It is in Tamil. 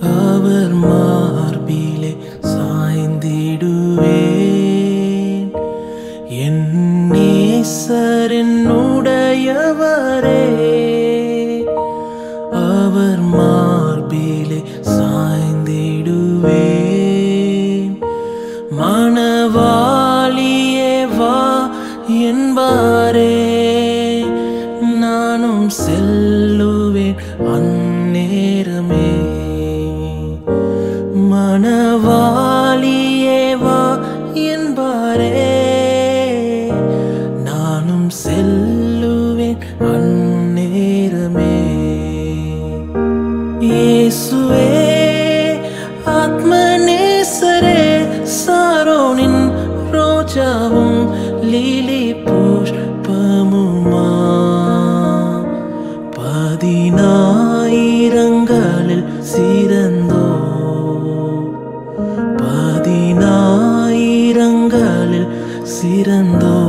அவர் மார்பிலே சாய்ந்திடுவேன். என் நேசரின் உடையவரே அவர் மார்பிலே சாய்ந்திடுவேன். மணவாளியே வா என்பாரே. செல்லுவேன் அந்நேரமே. மணவாளியே வா என்பாரே. நானும் செல்லுவேன் அந்நேரமே. இயேசுவே ஆத்மநேசரே சாரோனின் ரோஜாவும் லீலி புஷ்பமுமா பதினாயிரங்களில் சிறந்தோ? பதினாயிரங்களில் சிறந்தோ?